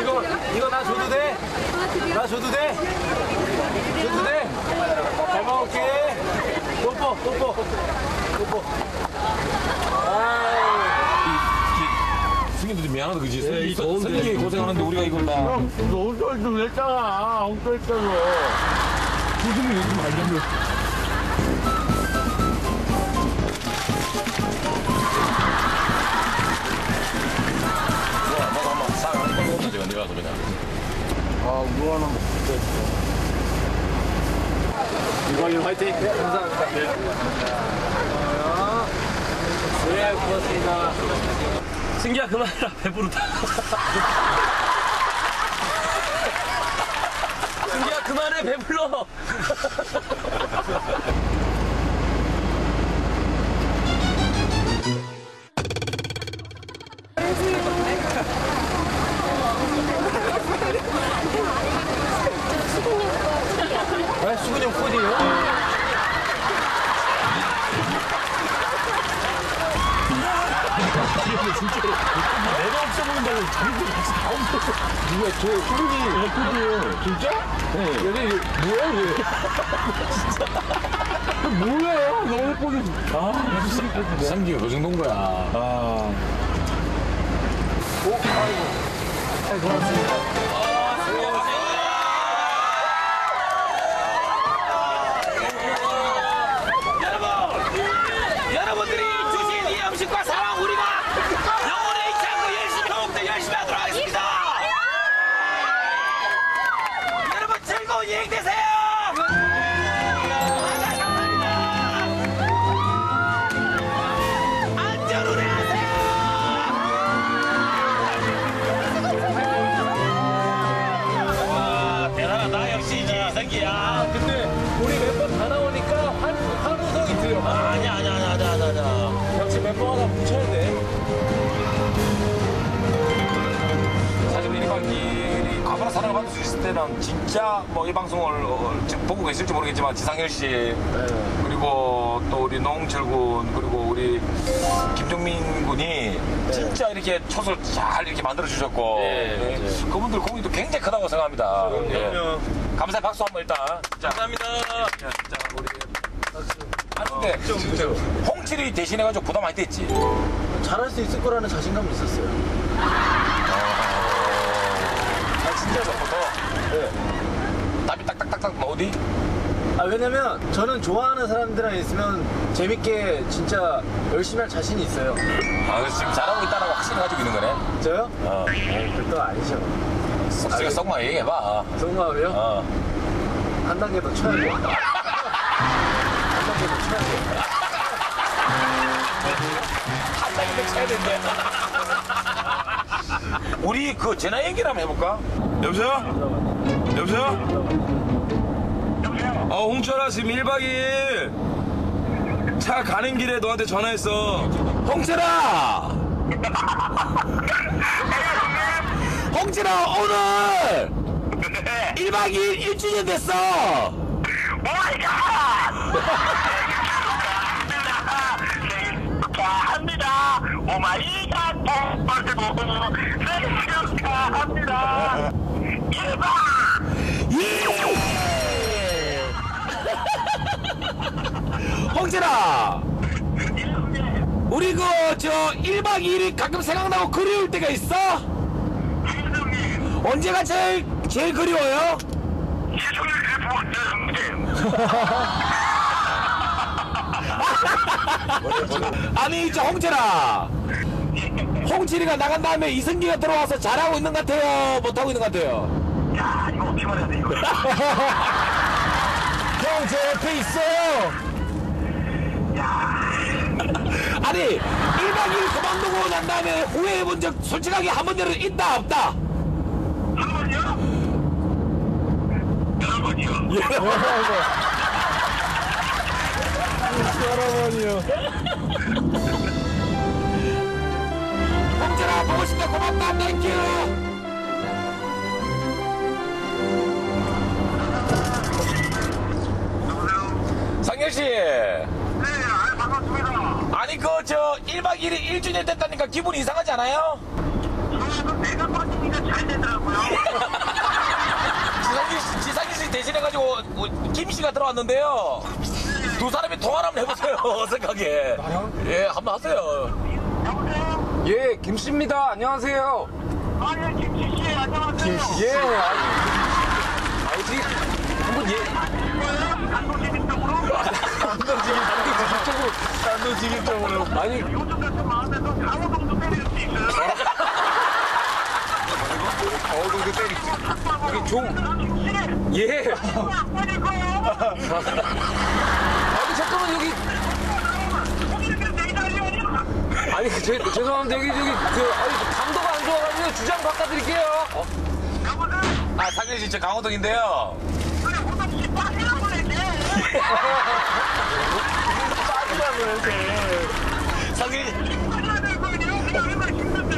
이거 이거 나 줘도 돼? 나 줘도 돼? 줘도 돼? 잘 먹을게. 뽀뽀 뽀뽀 뽀뽀. 승희도 좀 미안하다 그지? 승희 승희 고생하는데 우리가 이걸 다. 너 엉떨 좀 했잖아. 엉떨 때로. 부승이 요즘 알려면. 아, 하나 먹자. 이광님 화이팅! 네, 감사합니다. 네. 네, 고맙습니다. 승기야 그만해라 배부르다 승기야 그만해 배불러 아, 수근이 형 코디요? 내가 없어 보인다고 자기들 같이 다 없어. 누가 저 수근이 코디요? 진짜? 네. 얘네 뭐야, 얘? 뭐야? 너무 예쁘게. 아, 무슨. 상기가 그 정도인 거야. 아. 여러분들이 때는 진짜 뭐 이 방송을 어, 지금 보고 계실지 모르겠지만 지상열 씨 그리고 또 우리 노홍철 군 그리고 우리 김종민 군이 진짜 이렇게 촛을 잘 이렇게 만들어 주셨고 예. 그분들 공이 도 굉장히 크다고 생각합니다. 예. 감사의 박수 한번 일단. 자, 감사합니다 진짜 우리 아니 근데 홍칠이 대신해가지고 부담 많이 됐지. 잘할 수 있을 거라는 자신감이 있었어요. 아 진짜 전부터. 네. 답이 딱딱딱딱 뭐 어디? 아, 왜냐면 저는 좋아하는 사람들이랑 있으면 재밌게 진짜 열심히 할 자신이 있어요. 아, 그래서 지금 잘하고 있다는 확신을 가지고 있는 거네. 저요? 어. 에이, 그것도 아니죠. 속쓰가 썩만 얘기해봐. 속마음이요? 어. 한 단계 더 쳐야 돼요. 한 단계 더 쳐야 돼요. 한 단계 더 쳐야 된대. 우리 그 전화 연결 한번 해볼까? 여보세요? 여보세요? 어, 홍철아, 지금 1박 2일 차 가는 길에 너한테 전화했어. 홍철아! 홍철아, 오늘! 1박 2일 1주년 됐어! 축하합니다. Oh my god 홍철아! 우리 그, 저, 1박 2일이 가끔 생각나고 그리울 때가 있어? 언제가 제일, 제일 그리워요? 아니 저 홍철아 홍철이가 나간 다음에 이승기가 들어와서 잘하고 있는 것 같아요 못하고 있는 것 같아요 야 이거 어떻게 말해야 돼 이거. 형, 제 옆에 있어요! 아니 1박 2일 그만두고 난 다음에 후회해본 적 솔직하게 한 번이라도 있다 없다 한 번요? 여러 번이요. 여러분이요. 홍철아 보고 싶다 고맙다 thank you 상열 씨. 네, 아. 아니 그 저 1박 2일이 1주년 됐다니까 기분이 이상하지 않아요? 나가서 내가 빠지니까 잘 되더라고요. 지상길 씨, 지상길 씨 대신해가지고 어, 김 씨가 들어왔는데요. 두 사람이 통화를 한번 해보세요. 어색하게. 예, 한번 하세요. 여보세요? 예, 김씨입니다. 안녕하세요. 아, 예, 김씨 씨, 안녕하세요. 예, 아니. 아직 한번 예. 뭐예요? 단도직 쪽으로? 단도직입, 단도직입적으로, 단도직입적으로. 아니, 요즘 같은 마음에서 강호동도 때릴 수 있어요. 어동도 때리지. 이게 종. 예. 아니, 잠깐만, 여기. 아니, 제, 죄송한데, 여기, 저기, 그, 아니, 감도가 안 좋아가지고 주장 바꿔드릴게요. 여보세요? 아, 씨, 저 강호동인데요. 그래, 호동 씨 빠지라고 그랬지. 거 얼마나 힘든데.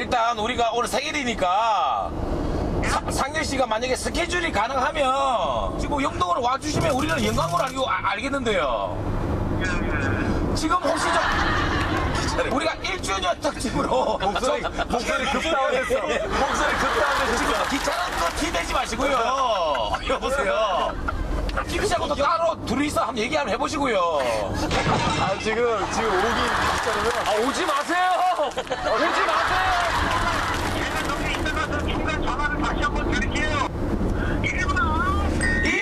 일단 우리가 오늘 생일이니까 사- 상길 씨가 만약에 스케줄이 가능하면 지금 영동으로 와주시면 우리는 영광으로 알고, 아- 알겠는데요. 지금 혹시 좀 우리가 1주년 특집으로 목소리, 목소리 급다운했어. 목소리 급다운했어. 지금 귀찮은 거 티 내지 마시고요. 여보세요. 김 씨하고도 따로 둘이서 한번 얘기 한번 해보시고요. 아, 지금, 지금 오기 진짜로요? 아, 오지 마세요! 오지 마세요! 얘는 여기 있다가서 중간 전화를 다시 한번 드릴게요. 이리구나. 예!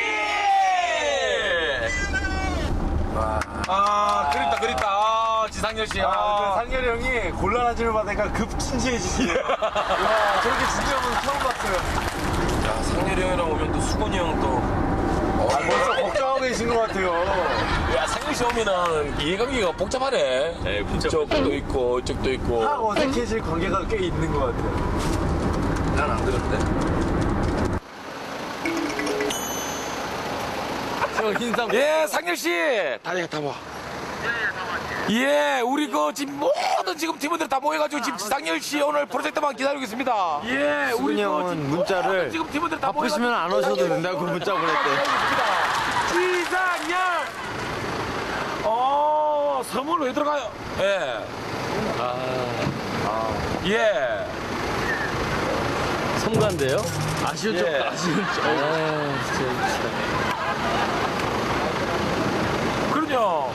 아, 그립다, 그립다. 아, 지상렬 씨. 아, 그 아, 상렬이 형이 곤란한 질문 받으니까 급 진지해지시네요. 와, 저렇게 진지한 분 처음 봤어요. 상렬이 형이랑 오면 또 수건이 형 또. 아, 벌써 걱정하고 계신 것 같아요. 야, 상렬 씨 오면은 이해관계가 복잡하네. 네, 복잡. 저쪽도 있고, 이쪽도 있고. 확 어색해질 관계가 꽤 있는 것 같아요. 난 안 그런데. 저 흰상. 예, 상렬 씨. 다리 타봐. 예, 우리 그 지금 모든 지금 팀원들 다 모여가지고 지금 지상렬 씨 오늘 프로젝트만 기다리고 있습니다. 예, 우리 그 형은 지금 문자를 지금 팀원들 다 바쁘시면 모여가지고 안 오셔도 된다고 씨 문자 보냈대. 지상렬. 어, 섬을 왜 들어가요? 예. 아, 예. 성관데요? 아쉬운 쪽, 예. 아쉬운 쪽. 아, 진짜. 그럼요.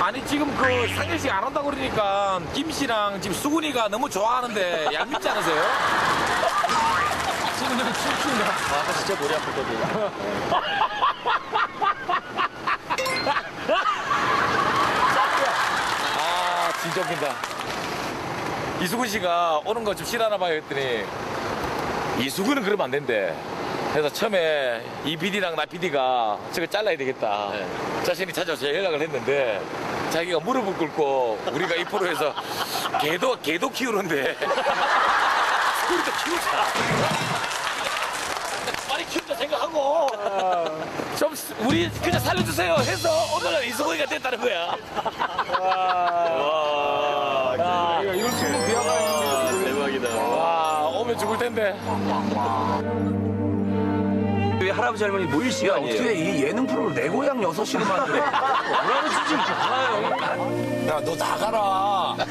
아니 지금 그 상일 씨가 안 온다고 그러니까 김 씨랑 지금 수근이가 너무 좋아하는데 얄밉지 않으세요? 지금 좀 춤춘다. 아, 아까 진짜 머리 아팠거든. 아 진짜 웃긴다. 이수근 씨가 오는 거 좀 싫어하나 봐요 했더니 이수근은 그러면 안 된대. 그래서 처음에 이 PD랑 나 PD가 저거 잘라야 되겠다. 네. 자신이 찾아와서 연락을 했는데 자기가 무릎을 꿇고 우리가 이 프로에서 개도 개도 키우는데 우리도 키우자. 많이 키우자 생각하고 좀 우리 그냥 살려주세요 해서 오늘은 이수근이가 됐다는 거야. 할아버지 할머니 모일 시간이에요? 어떻게 이 예능 프로를 내 고향 6시로 만드네. 할아버지 좀 가요. 야 너 나가라. 나가.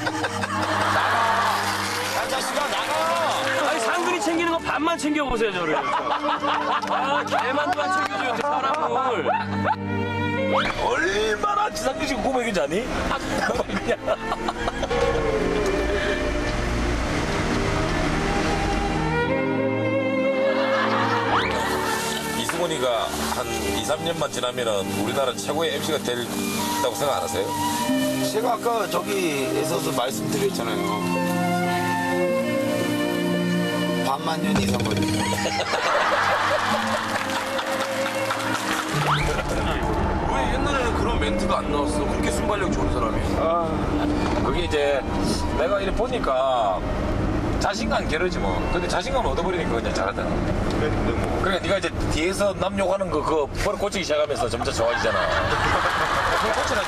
야 자식아 나가. 아니, 상근이 챙기는 거 반만 챙겨보세요, 저를. 아, 개만도 안 챙겨줘요, 저 사람을. 얼마나 지금 고백인지 아니? 그냥. 이승훈이가 한 2, 3년만 지나면은 우리나라 최고의 MC가 될다고 생각 안 하세요? 제가 아까 저기에서도 말씀드렸잖아요. 반만 년 이상 걸립니다. 왜 옛날에는 그런 멘트가 안 나왔어? 그렇게 순발력 좋은 사람이. 그게 이제 내가 이렇게 보니까 자신감 게르지 뭐. 근데 자신감 얻어버리니까 그냥 잘하잖아. 그러니까 네가 이제 뒤에서 남 욕하는 거 그거 고치기 시작하면서 점점 좋아지잖아. 그걸 고치라